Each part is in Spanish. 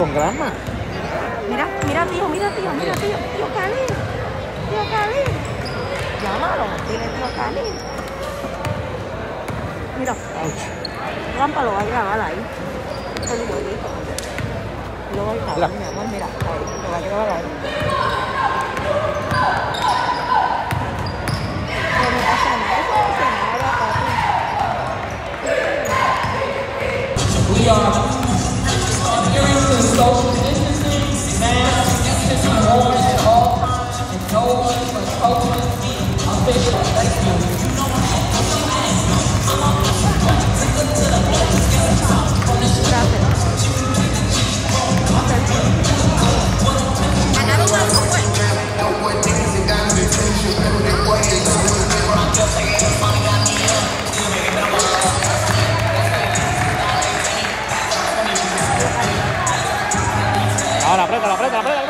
Es con grama. Mira, mira, tío, mira, tío, mira, tío. Tío Cali. Tío Cali. Llámalo. Dile, tío Cali. Mira, rampa lo va a grabar ahí. El huevito. Luego el cabrón, mi amor, mira. Ahí, lo va a grabar ahí. Pero no pasa nada, eso no pasa nada, papi. We are adhering to social distancing, masks, distance worn at all times, and no one must open official. Thank you. Ahora, aprieta, aprieta, aprieta,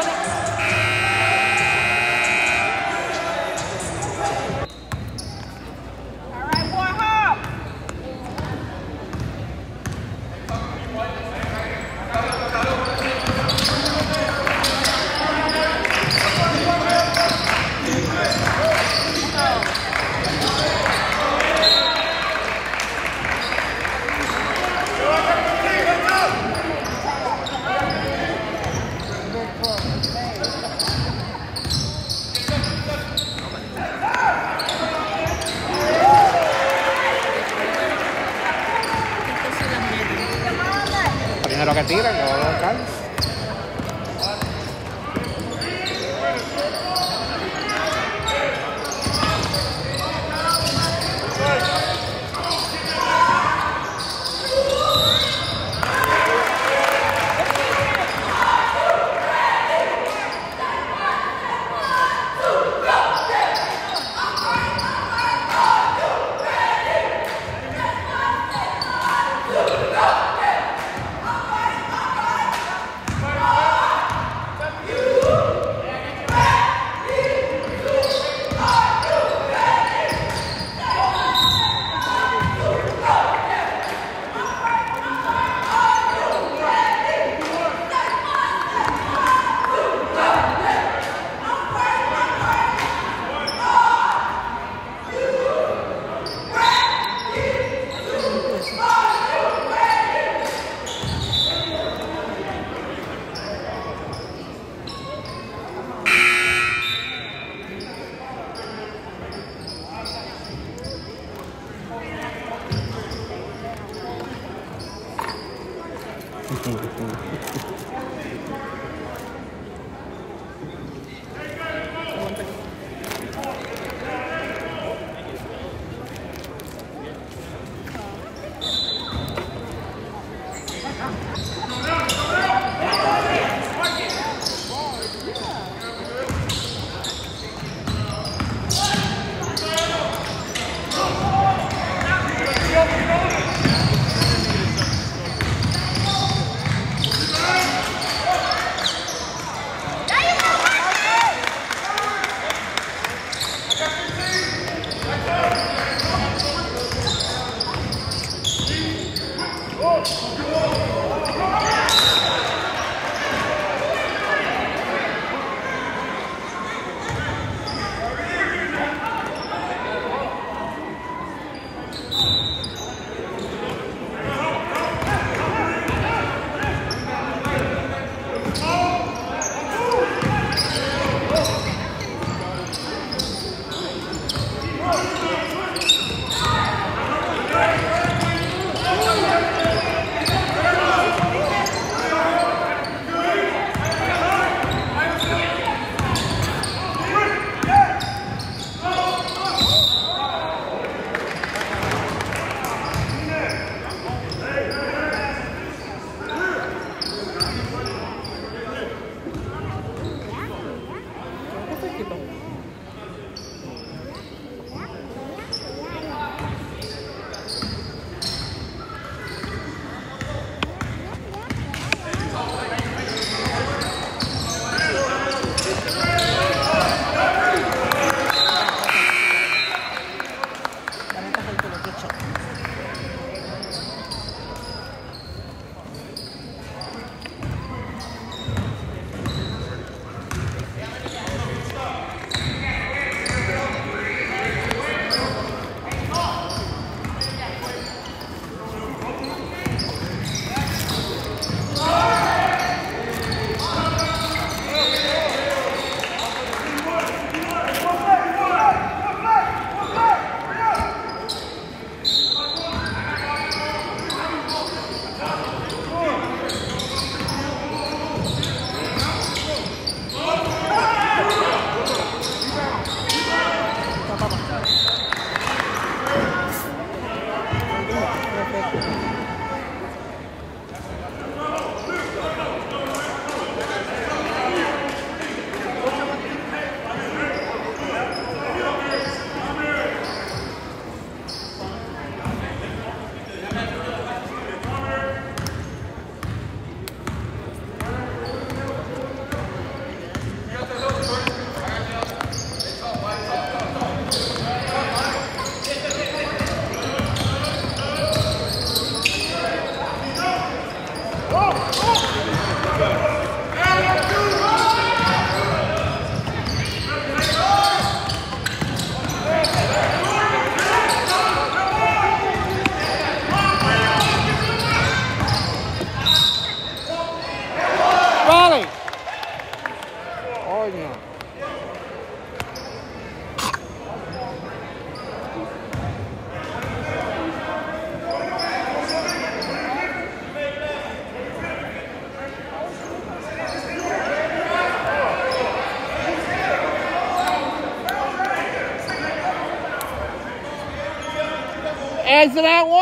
isn't that one?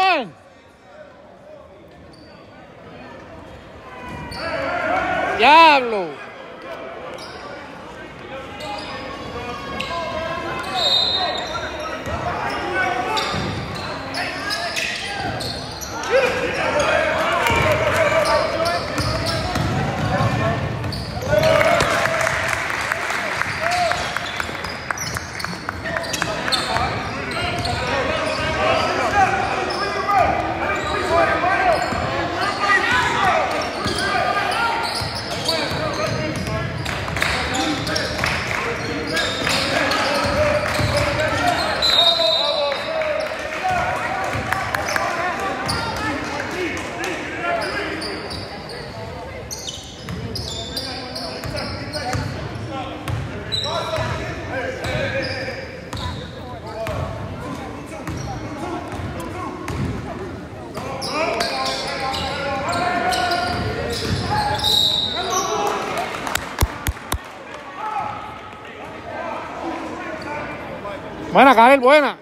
Buena, Karel, buena.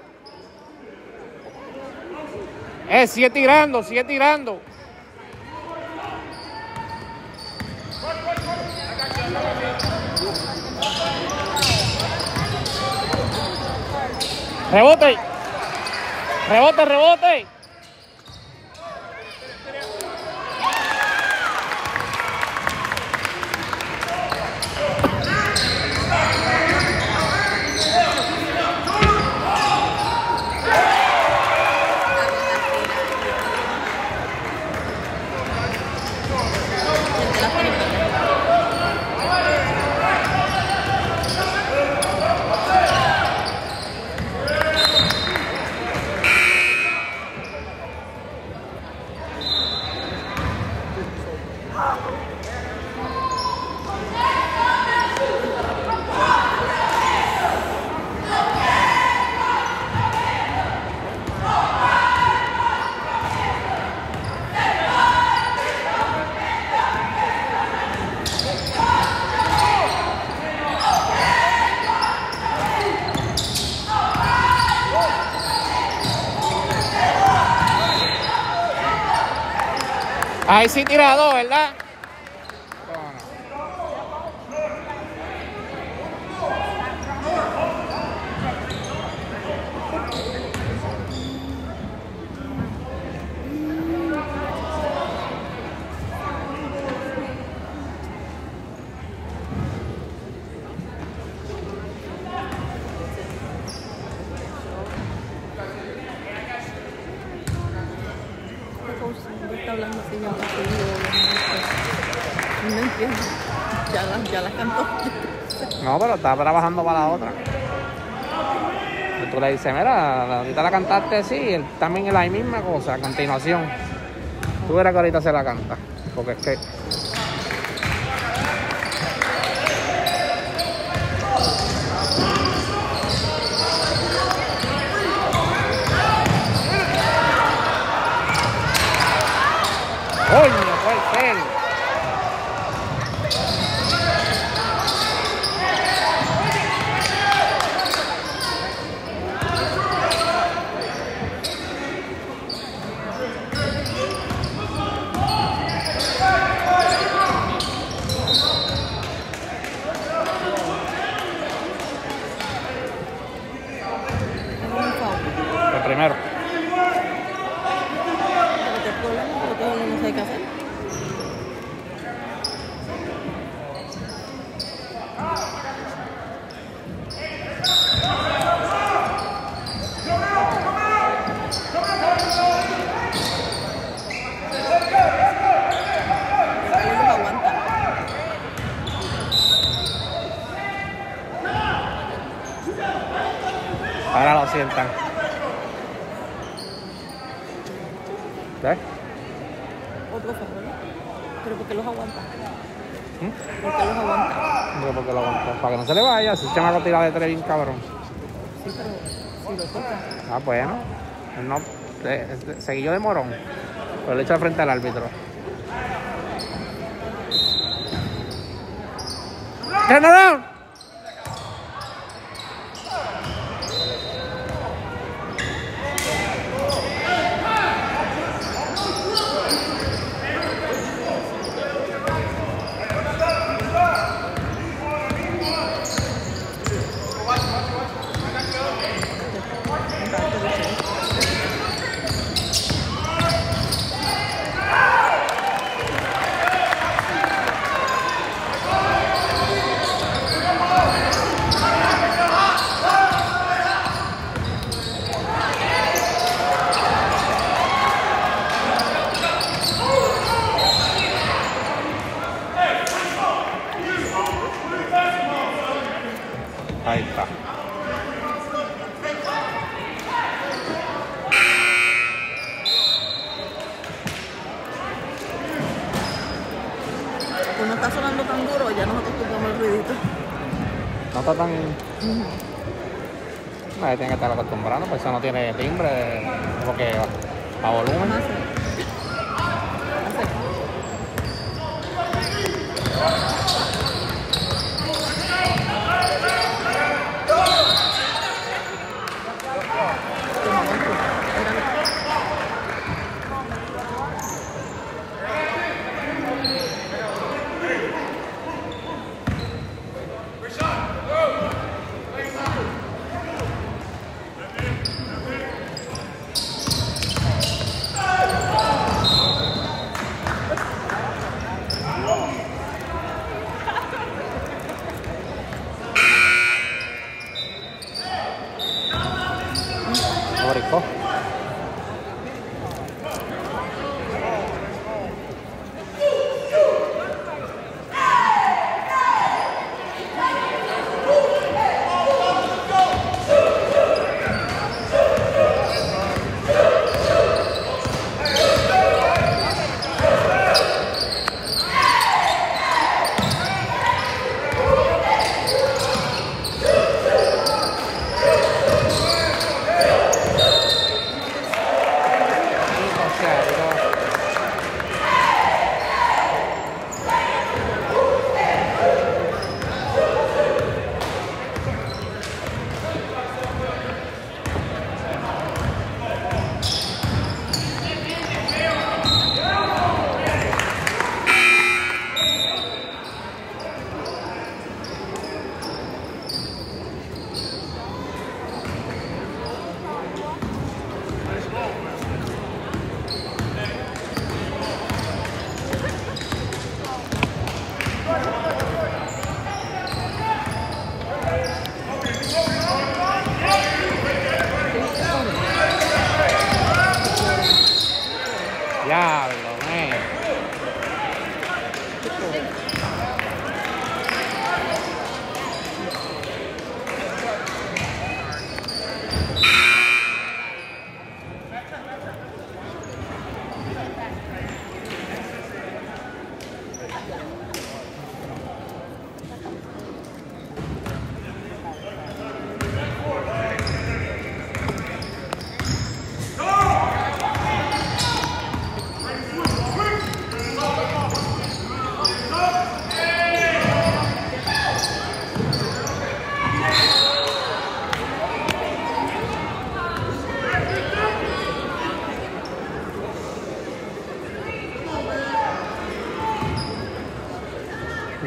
Eh, sigue tirando, sigue tirando. Rebote. Rebote, rebote. Ahí sí tira dos, ¿verdad? Ya la, cantó. No, pero está trabajando para la otra. Y tú le dices, mira, ahorita la cantaste así, él también es la misma cosa, a continuación. Tú verás que ahorita se la canta. Porque es que. Coño, puede ser. Es un foul. El primero. Pero qué problema, porque uno no sabe qué hacer. Ellos los aguantan. Ahora lo sientan. ¿Ves? Otro foul, ¿no? Pero ¿por qué los aguantan? ¿Mm? ¿Por qué los aguantan? No, porque lo aguantó. Para que no se le ha tirado de tres bien cabrón. Sí, pero si lo tocan. Ah, bueno. Él no, eh, eh, seguillo de morón. Pero le echa frente al árbitro. ¡Turn around! no está sonando tan duro, ya nos acostumbramos al ruidito. No está tan. Nadie acostumbrado, pues eso no tiene timbre,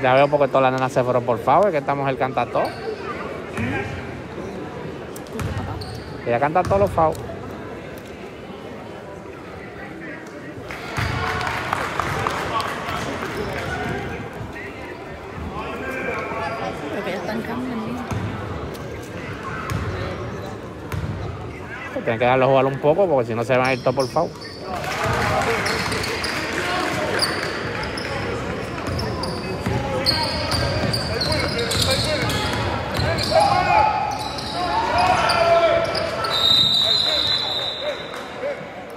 Ya veo porque todas las nenas se fueron por favor, que esta mujer canta todo. Ella canta todos los. Pues Tienen que darle jugar un poco porque si no se van a ir todos por favor.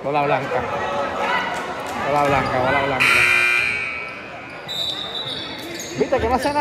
Bola blanca. Bola blanca, bola blanca. ¿Viste que no hace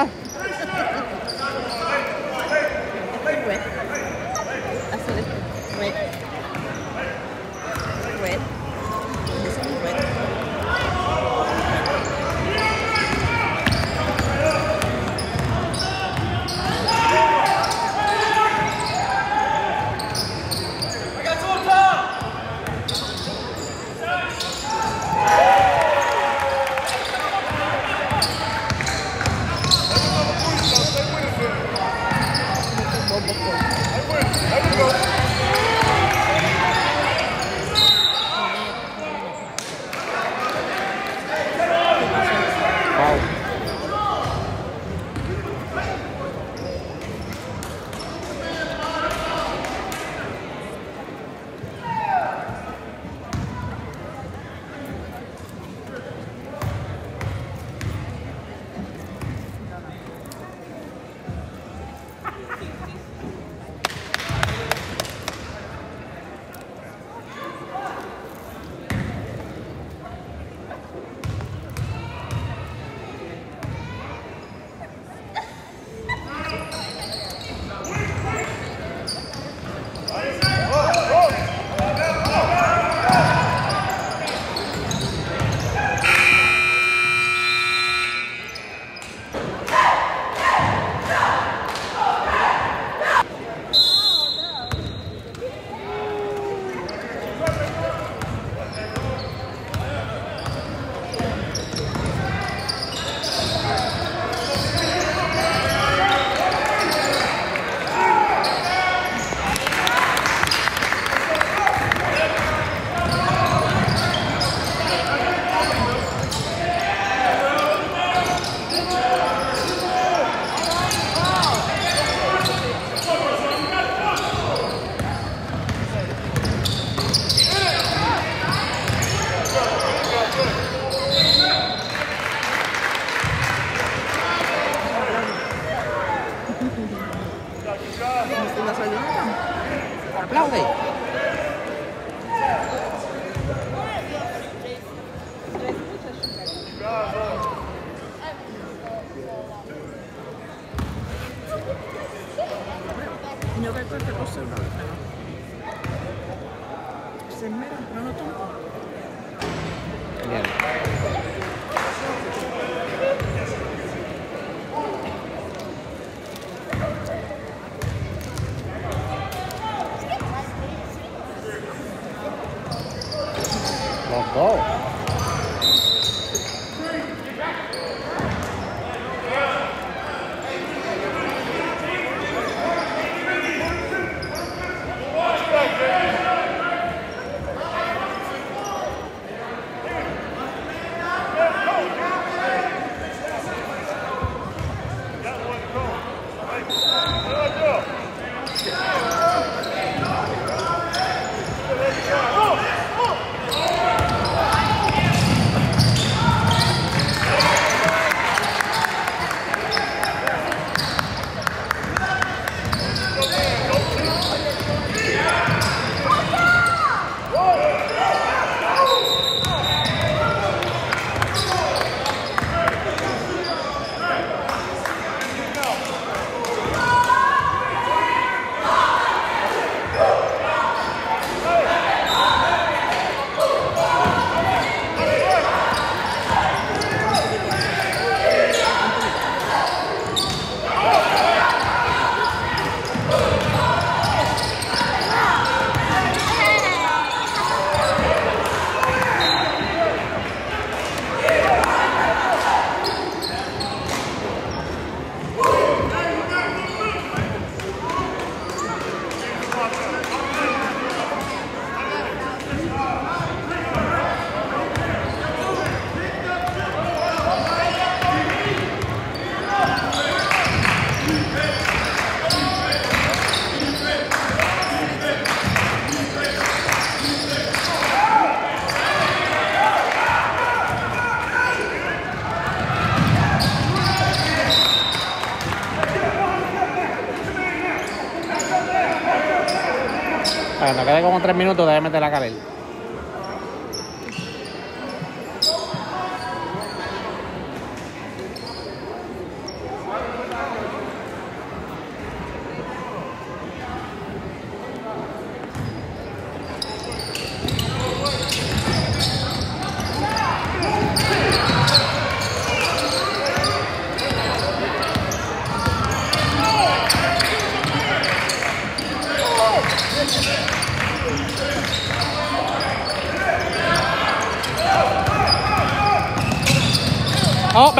tres minutos, déjame meter la cabeza.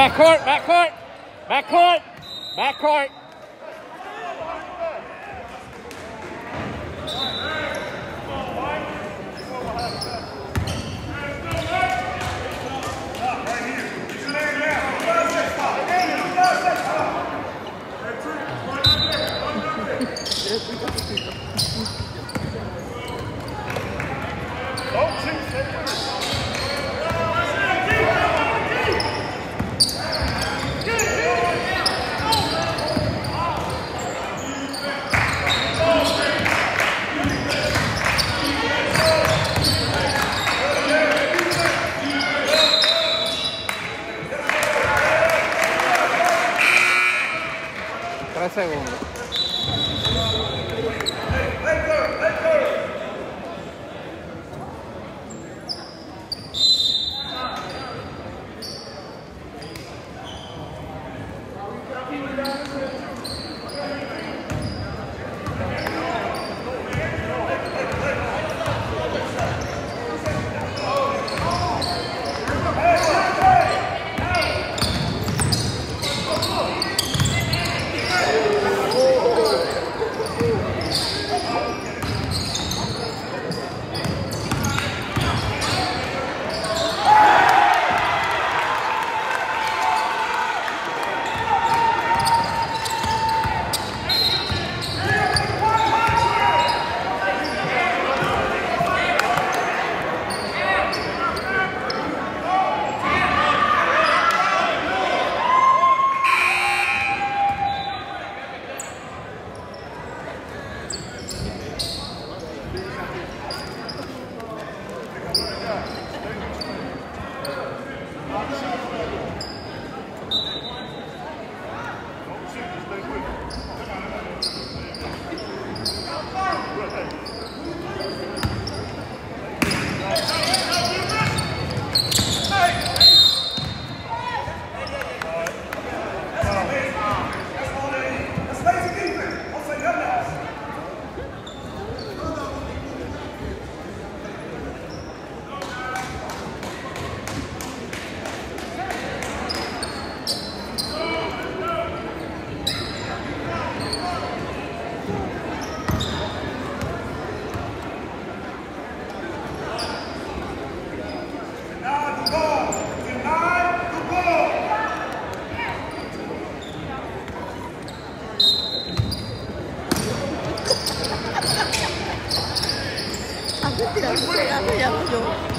Back court, Tres segundos.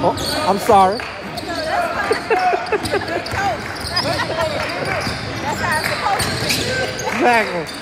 Oh, I'm sorry. exactly.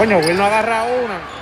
Coño, Will no agarra una.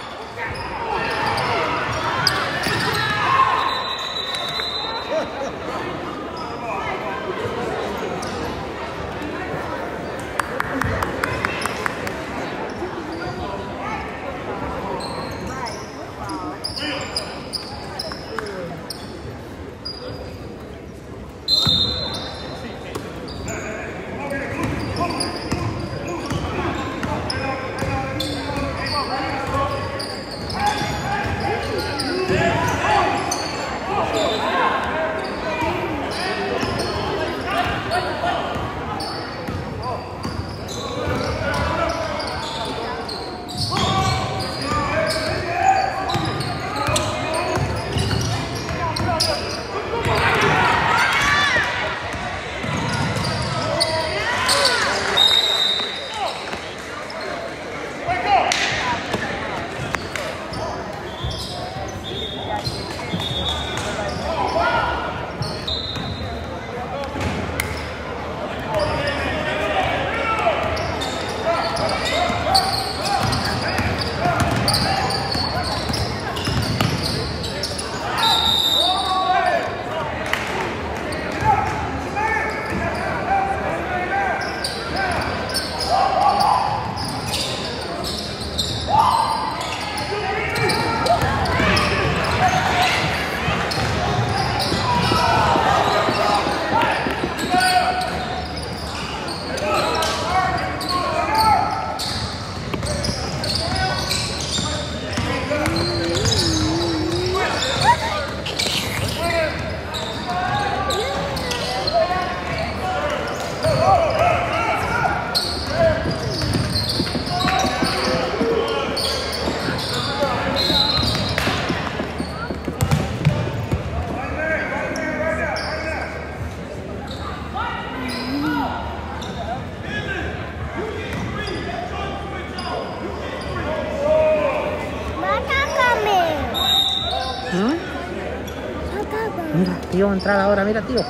Entrar ahora, mira, tío. Á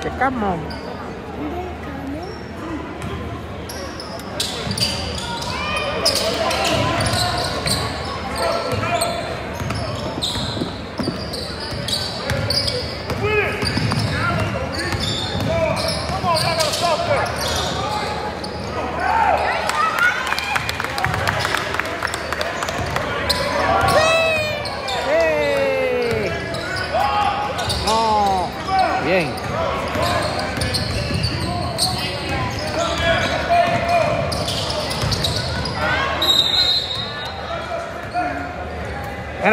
¿Qué?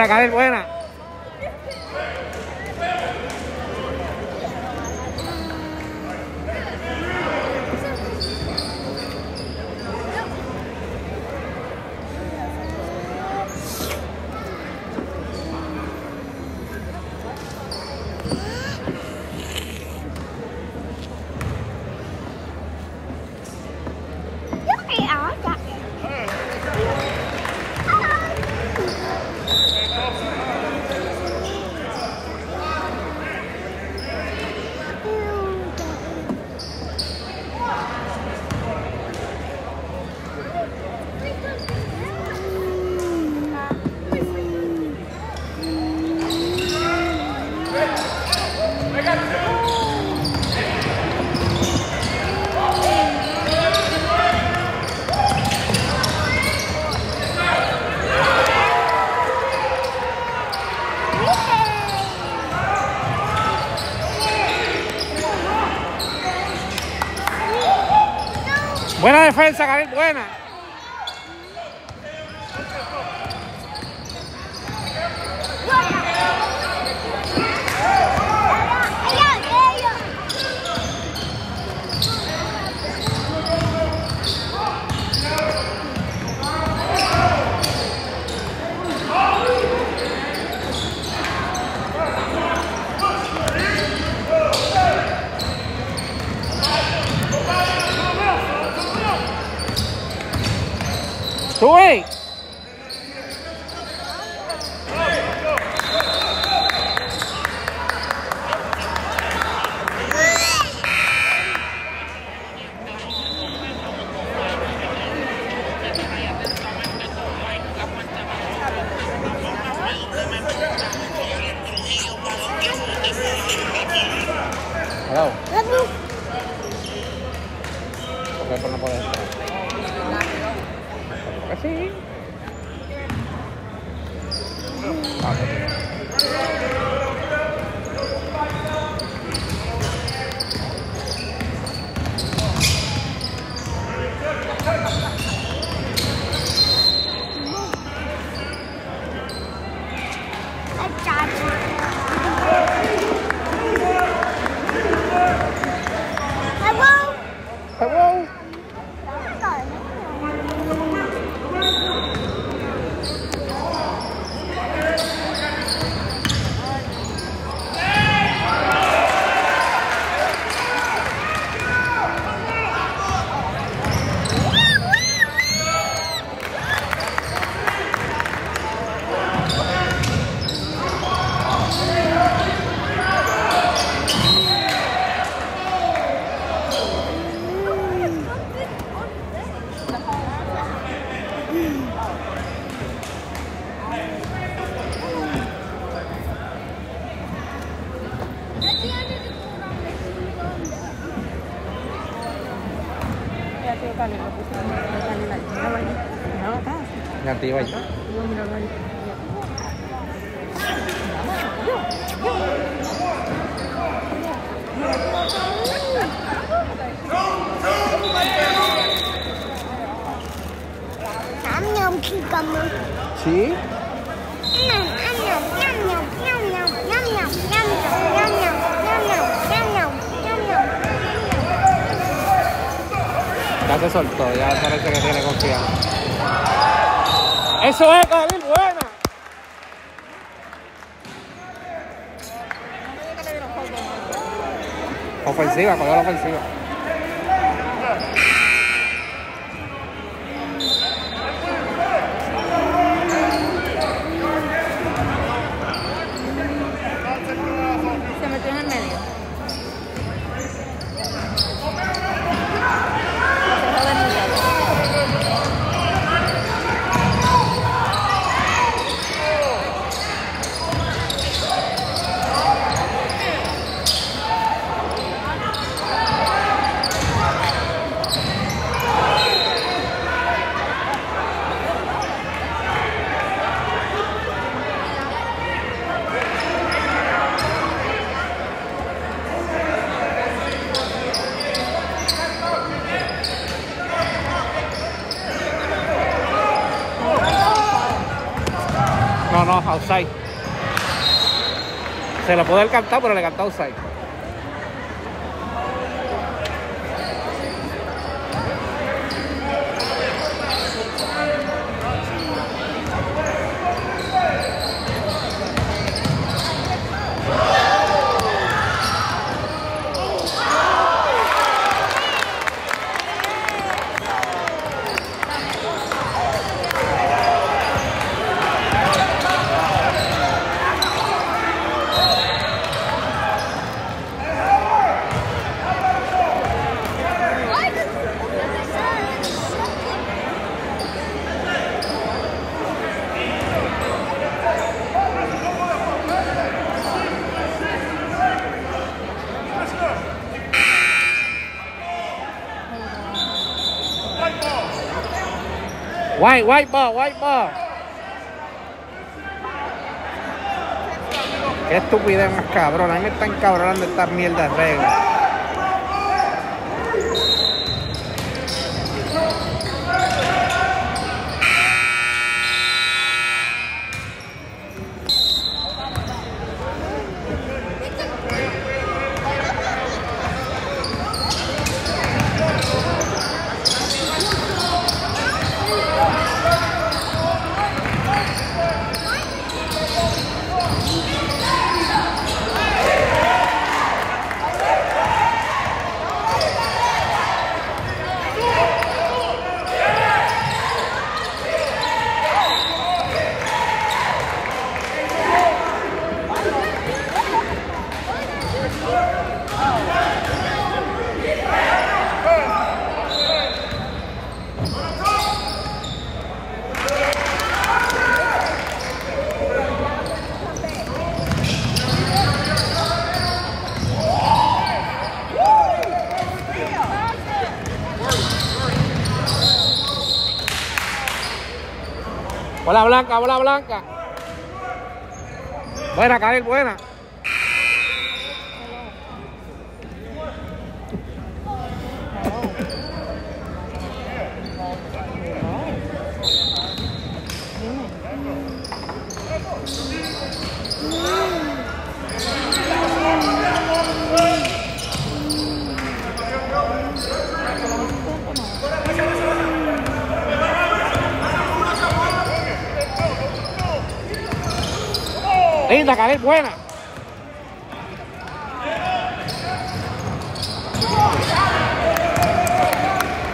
Cadel, buena. Buena defensa, Karel, buena. Kuwait. Nham. Ya se soltó, ya parece que tiene confianza. Eso es, Khalil, buena. Ofensiva, la ofensiva. para poder cantar, pero le cantaba outside. White, white ball, white ball. Qué estupidez más cabrón. A mí me están cabronando estas mierdas reglas. Blanca, bola blanca. Buena, Karel, buena. Linda, Karel, buena.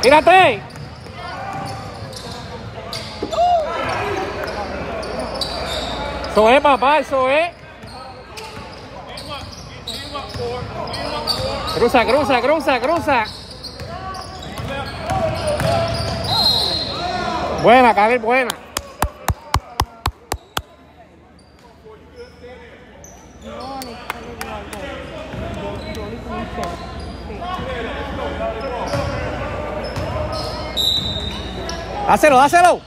Tírate. Eso es, papá, eso es. Cruza, cruza, cruza, cruza. Buena, Karel, buena. No, ni que le digo algo. Yo, yo le puse. Sí. Dáselo, dáselo.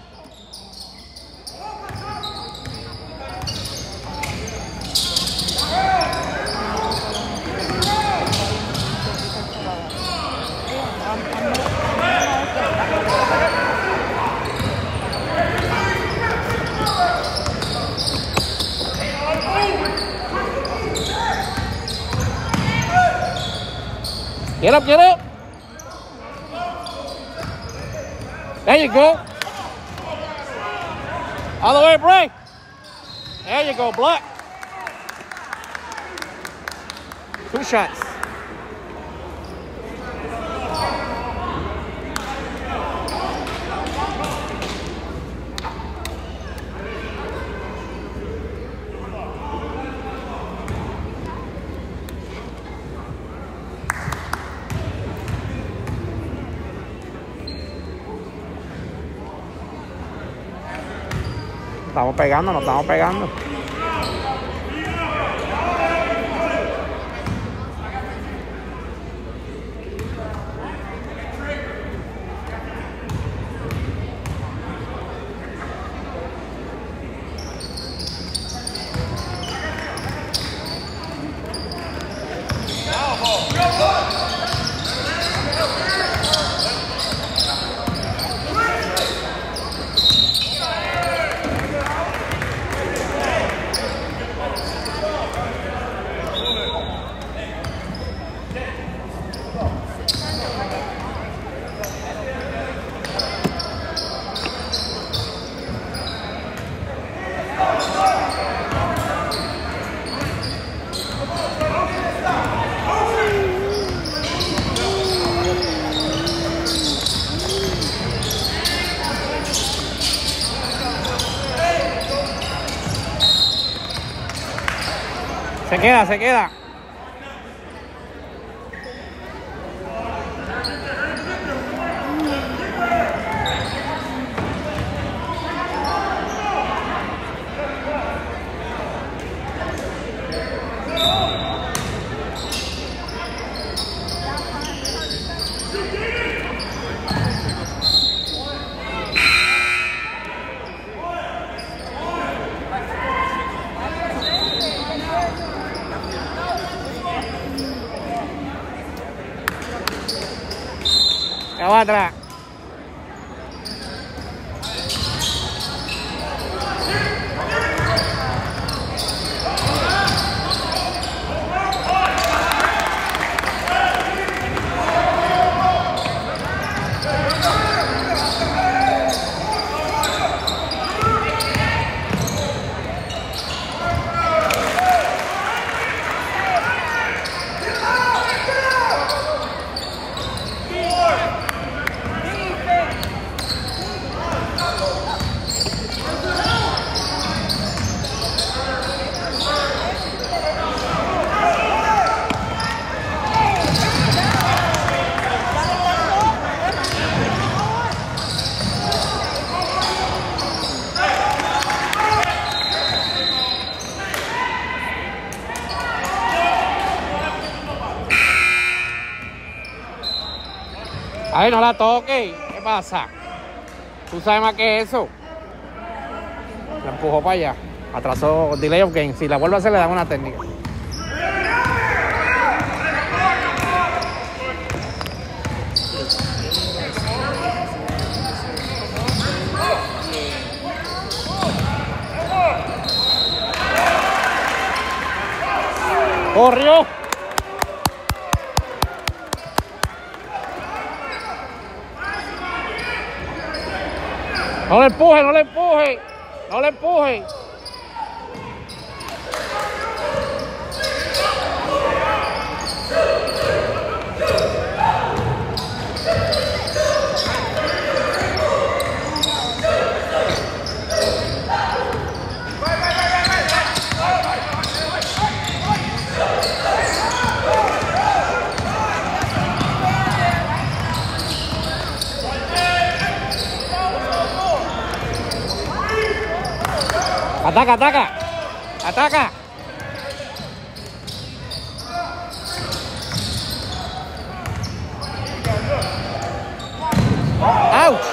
Get up, get. There you go. All the way, Bray. There you go, Black. Two shots. Estamos pegando, nos estamos pegando. Se se queda. Ay, no la toque. ¿Qué pasa? ¿Tú sabes más que eso? La empujó para allá. Atrasó delay of game. Si la vuelve a hacer, le dan una técnica. Corrió. No le empuje, no le empuje. No le empuje. Ataca, ataca. Ataca. Ouch.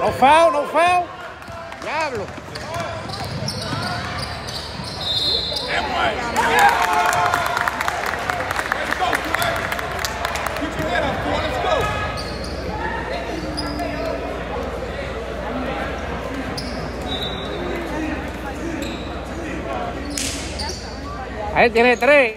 No foul, no foul. Diablo. Ahí tiene tres.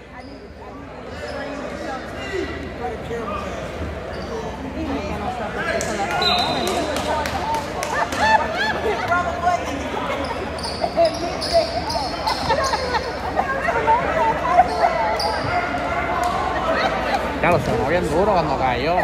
Ya lo sonó bien duro cuando cayó.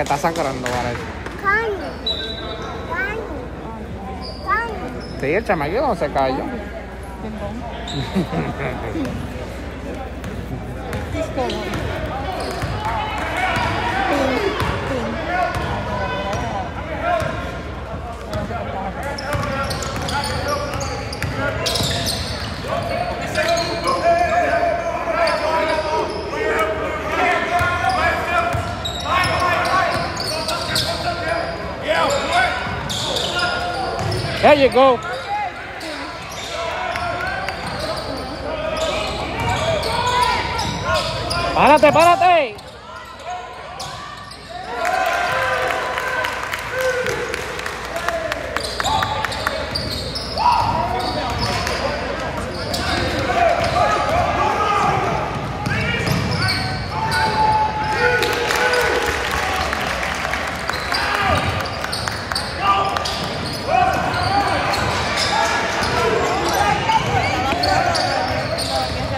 que está sangrando, parece. Sí, el chamaquito se cayó. There you go. Párate, párate. ¿Quién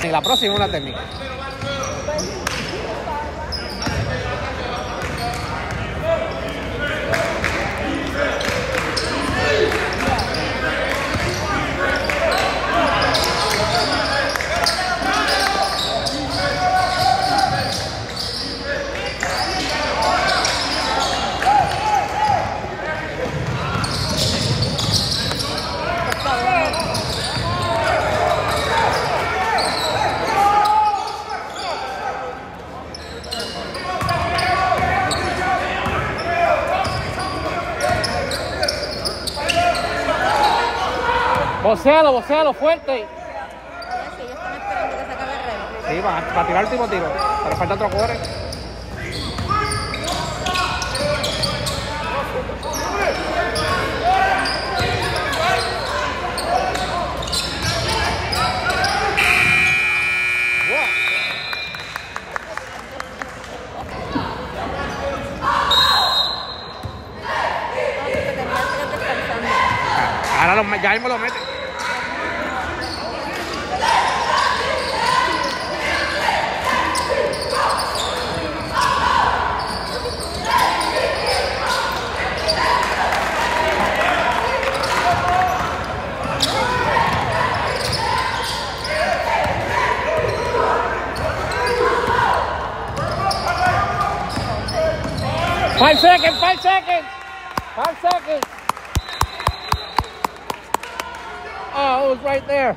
se la pasó? Una técnica. Vocéalo, vocéalo fuerte. Sí, ellos están esperando que se acabe el reloj. Sí, para, para tirar el último tiro. Pero falta otro lo, ya mismo lo mete. Five seconds, five seconds, five seconds. Oh, it was right there.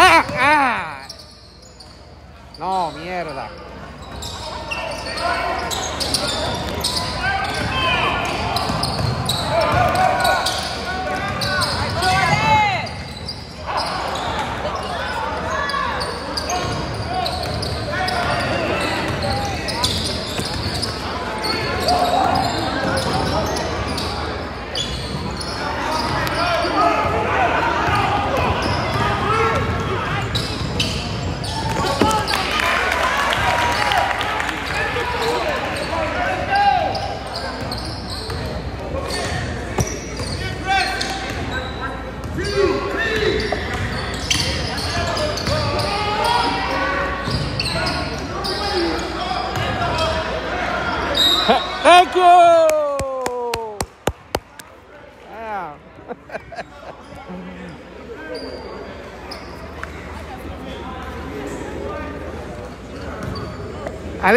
Ah! ah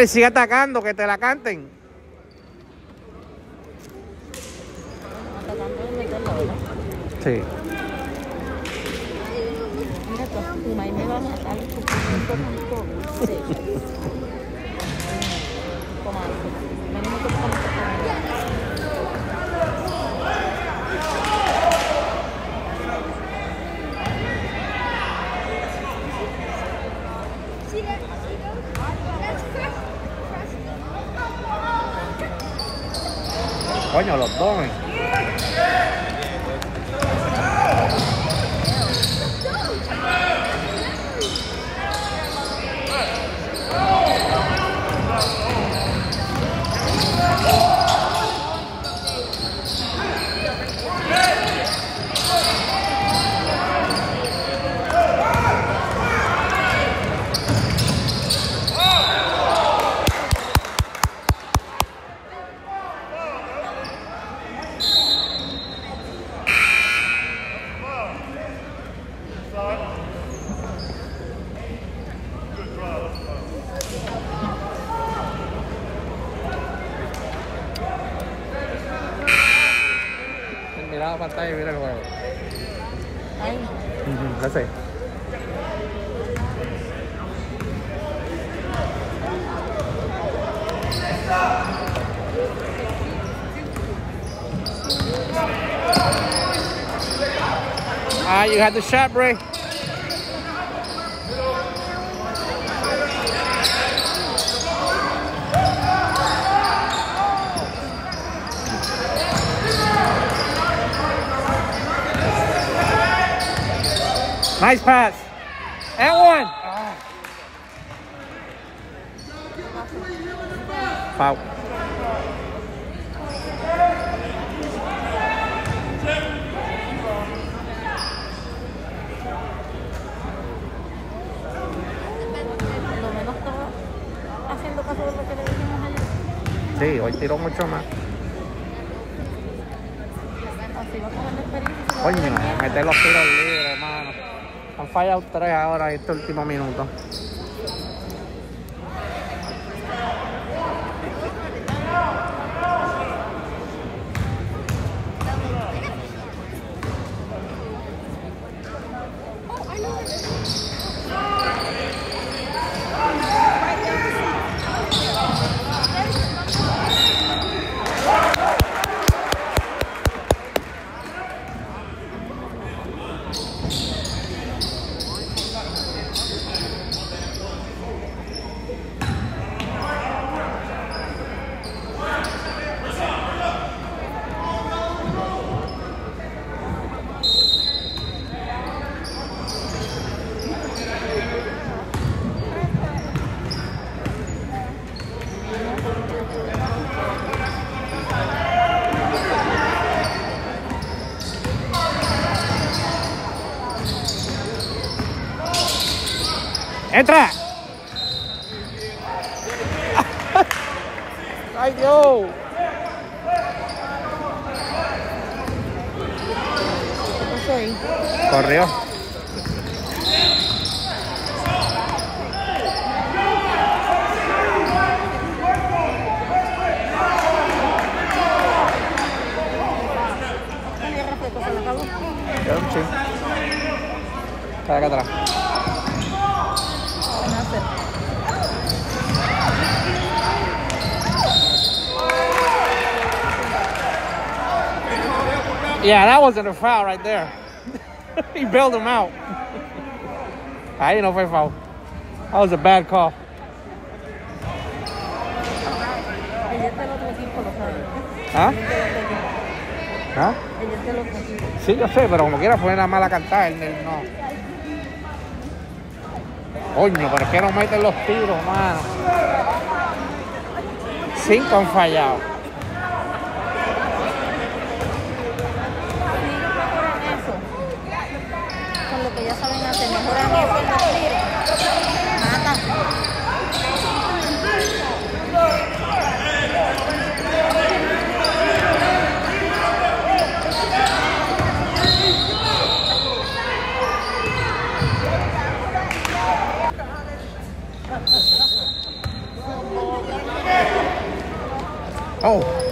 Dale, sigue atacando, que te la canten. had the shot, Bray. Nice pass. And one. Oh. Foul. tiro mucho más. Coño, meter los tiros libres, hermano. Han fallado tres ahora en este último minuto. Back. Wasn't a foul right there. he bailed him out. Ahí no fue foul. That was a bad call. Ella es del otro equipo, lo sabe. ¿Ah? Ella es del otro equipo. ¿Ah? Ella es del otro equipo. Sí, yo sé, pero como quiera poner la mala cantar, él, él no. Coño, pero es que no meten los tiros, mano. Cinco han fallado. Oh.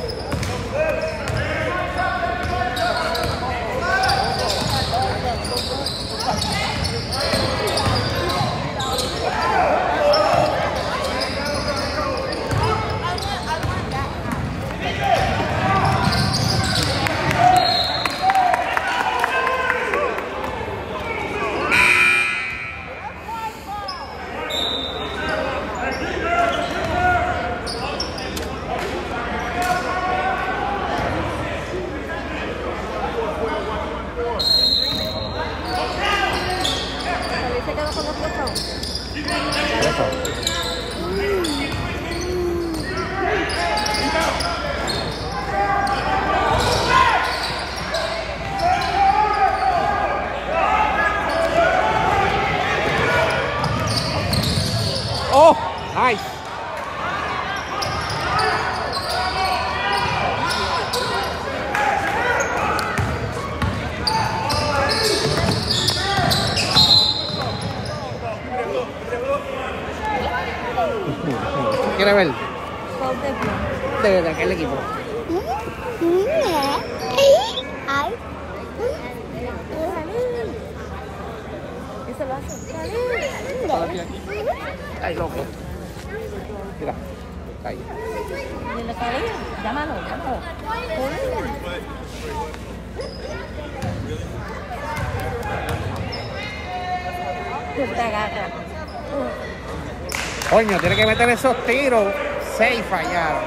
Tiene que meter esos tiros. Seis fallaron.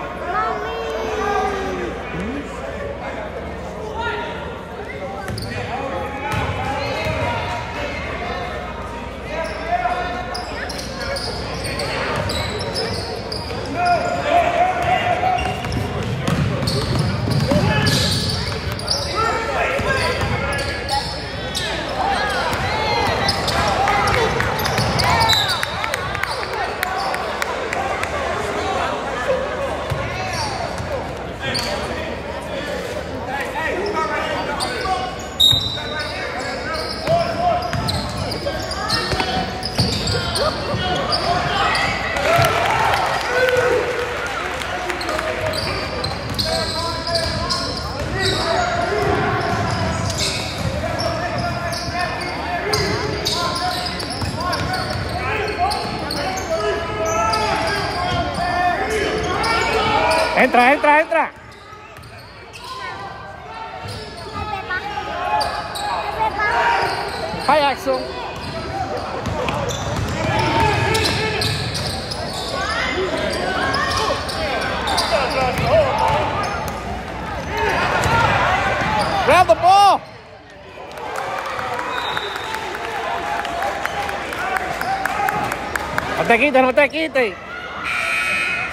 Te quites, no te quites.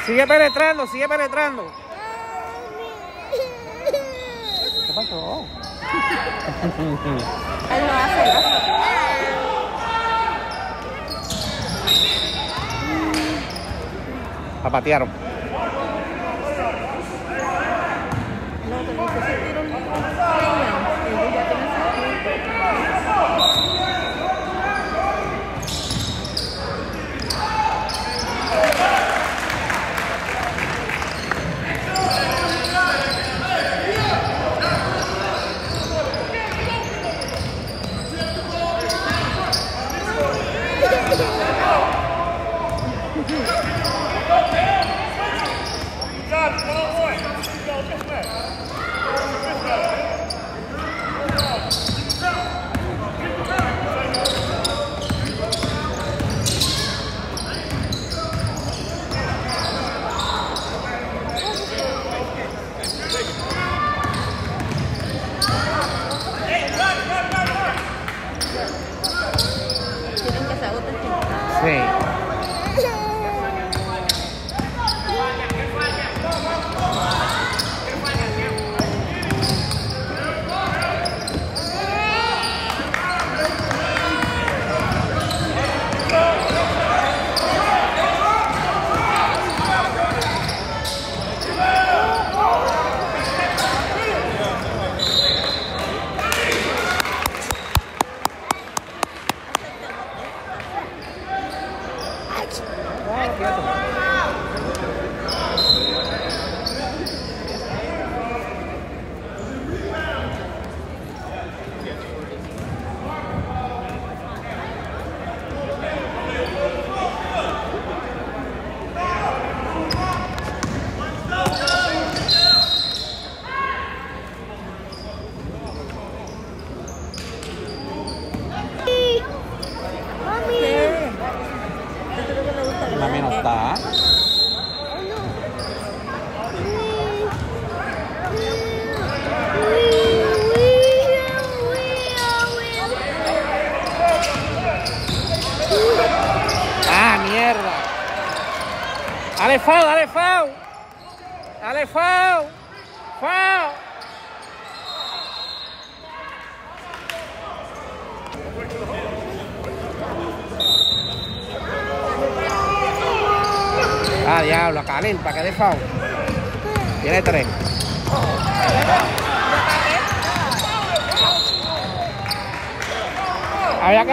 Sigue penetrando, sigue penetrando. ¿Qué pasó? Él lo hace, ¿no? La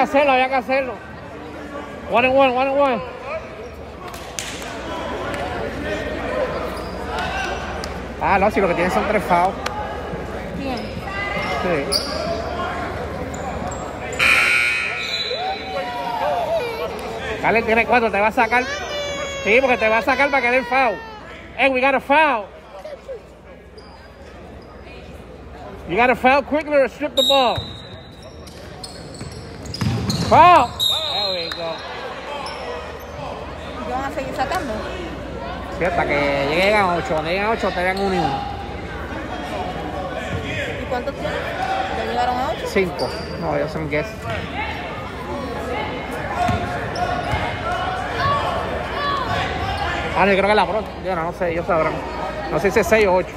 hacerlo, había que hacerlo. One and one, one and one. Ah, no, si lo que tiene son tres fouls. ¿Quién? Sí. Kalil tiene cuatro, te va a sacar. Sí, porque te va a sacar para que dé el foul. Hey, we got a foul. You got a foul quickly or strip the ball. Foul. There we go. ¿Y van a seguir sacando? Sí, hasta que lleguen a 8. Cuando lleguen a 8 te dan 1 y 1. ¿Y cuántos tienen? ¿Ya llegaron a 8? 5. No, ellos son guess. Ah, no, yo creo que la pronto. Yo no, no sé, ellos sabrán. No sé si es 6 o 8.